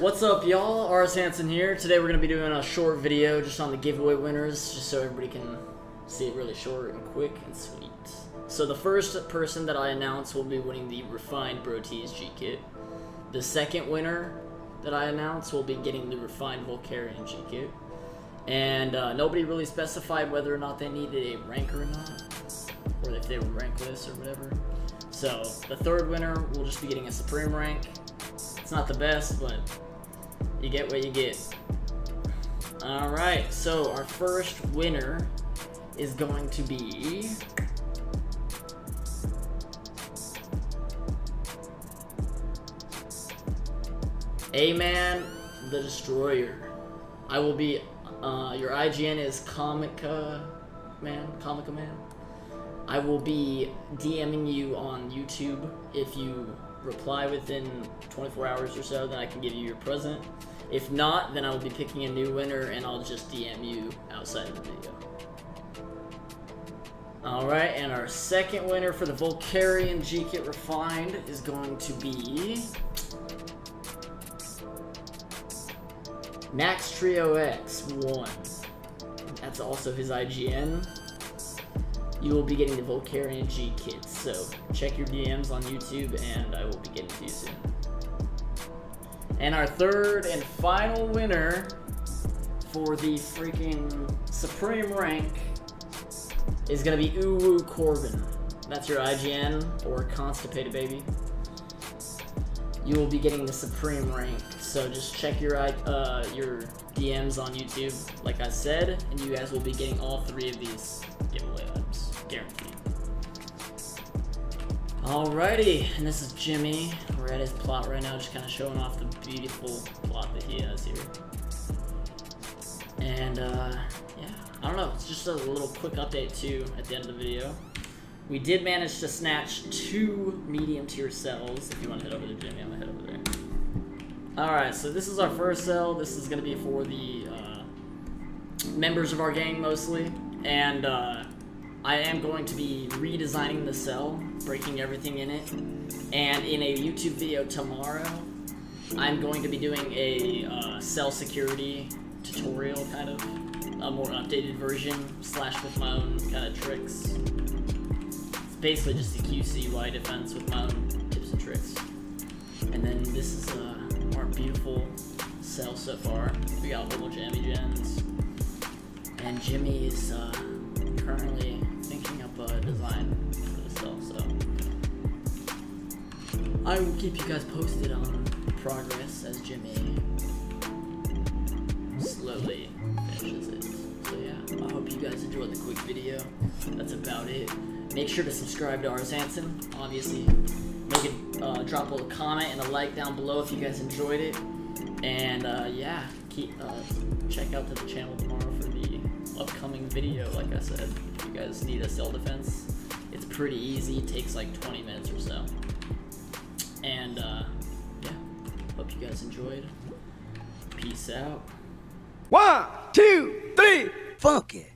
What's up, y'all? Arzhansen here. Today we're going to be doing a short video just on the giveaway winners, just so everybody can see it really short and quick and sweet. So the first person that I announce will be winning the Refined Bro G Kit. The second winner that I announce will be getting the Refined Volcarion G Kit. And uh, nobody really specified whether or not they needed a rank or not, or if they were rankless or whatever. So the third winner will just be getting a Supreme rank. It's not the best, but you get what you get. Alright, so our first winner is going to be... A-Man the Destroyer. I will be, uh, your IGN is Comica Man, Comica Man. I will be DMing you on YouTube if you reply within 24 hours or so, then I can give you your present. If not, then I'll be picking a new winner and I'll just DM you outside of the video. Alright, and our second winner for the Volcarion G-Kit Refined is going to be... Max Trio X1. That's also his IGN you will be getting the Volcarion G kit. So check your DMs on YouTube and I will be getting to you soon. And our third and final winner for the freaking Supreme rank is gonna be Uwu Corbin. That's your IGN or Constipated Baby. You will be getting the Supreme rank. So just check your uh, your DMs on YouTube, like I said, and you guys will be getting all three of these giveaway items. Guaranteed. Alrighty, and this is Jimmy. We're at his plot right now, just kind of showing off the beautiful plot that he has here. And, uh, yeah, I don't know, it's just a little quick update, too, at the end of the video. We did manage to snatch two medium tier cells. If you want to head over to Jimmy, I'm going to head over there. Alright, so this is our first cell. This is going to be for the, uh, members of our gang, mostly. And, uh, I am going to be redesigning the cell, breaking everything in it, and in a YouTube video tomorrow, I'm going to be doing a uh, cell security tutorial, kind of, a more updated version, slash with my own kind of tricks. It's basically just a QCY defense with my own tips and tricks. And then this is uh, our beautiful cell so far. We got little jammy gens. And Jimmy is uh, currently thinking up a design for the cell, so I will keep you guys posted on progress as Jimmy slowly finishes it. So yeah, I hope you guys enjoyed the quick video. That's about it. Make sure to subscribe to Arzhansen, obviously. Make it, uh, drop a comment and a like down below if you guys enjoyed it. And uh, yeah, keep uh, check out to the channel tomorrow for the upcoming video, like I said you guys need a cell defense. It's pretty easy, it takes like 20 minutes or so. And uh, yeah, hope you guys enjoyed. Peace out. One, two, three, funk it.